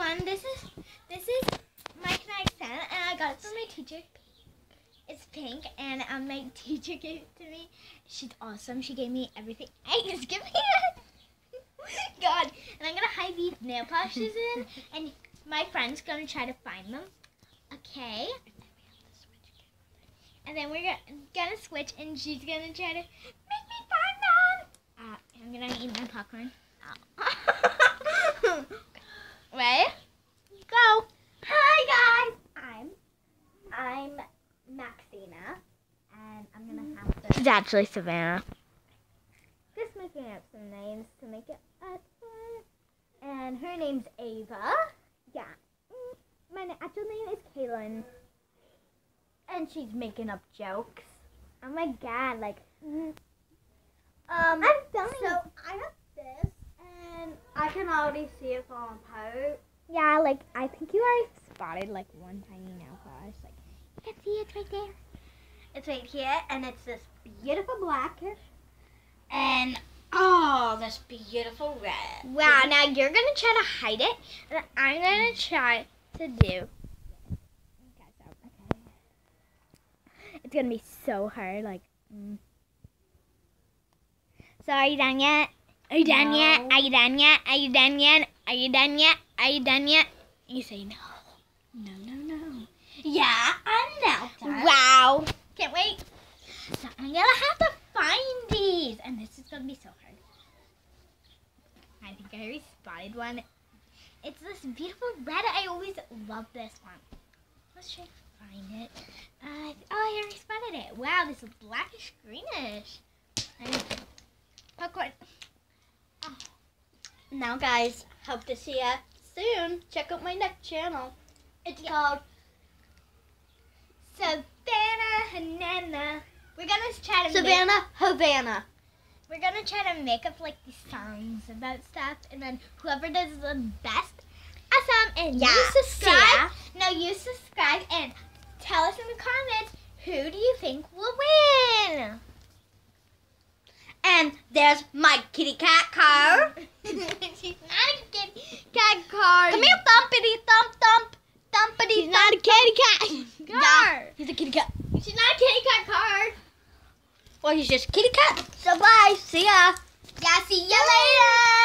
everyone. This is this is my kinetic Santa, and I got it from my teacher. It's pink, and um, my teacher gave it to me. She's awesome. She gave me everything. Hey, just give me it. God, and I'm gonna hide these nail polishes in, and my friend's gonna try to find them. Okay. And then we're gonna, switch, and she's gonna try to make me find them. Uh, I'm gonna eat my popcorn. Ow. Ready? Go. Hi guys, I'm I'm Maxina, and I'm gonna have to She's actually Savannah. Just making up some names to make it fun. and her name's Ava, Yeah. Mm, My actual name is Kaelynn. and she's making up jokes. Oh my god, like, mm, Um, I'm filming. so I have this, and I can already see it falling apart. yeah, like, I think you already spotted, like, one tiny nail polish. Like, you can see it right there. It's right here, and it's this beautiful black, and oh, this beautiful red. Wow, now you're gonna try to hide it, and I'm gonna try to do. It's gonna be so hard, like. Mm. So are you done yet? Are you done yet? Are you done yet? Are you done yet? Are you done yet? Are you done yet? You say no. No, no, no. Yeah, I'm now done. Wow. Can't wait. So I'm gonna have to find these. And this is gonna be so hard. I think I already spotted one. It's this beautiful red. I always love this one. Let's try to find it. Uh, oh, I already spotted it. Wow, this is blackish greenish. And popcorn. Now, guys, hope to see ya soon. Check out my next channel. It's called Savannah Hanana. We're gonna try to make Savannah Havana. We're gonna try to make up like these songs about stuff, and then whoever does the best, awesome. And Yeah, you subscribe. ya. No, you subscribe and tell us in the comments who do you think will win. And there's my kitty cat car. She's not a kitty cat car. Come here, thumpity thump thump. Thumpity She's not a kitty cat car. Yeah, he's a kitty cat. She's not a kitty cat car. Well, he's just kitty cat. So bye. See ya. Yeah, see ya later.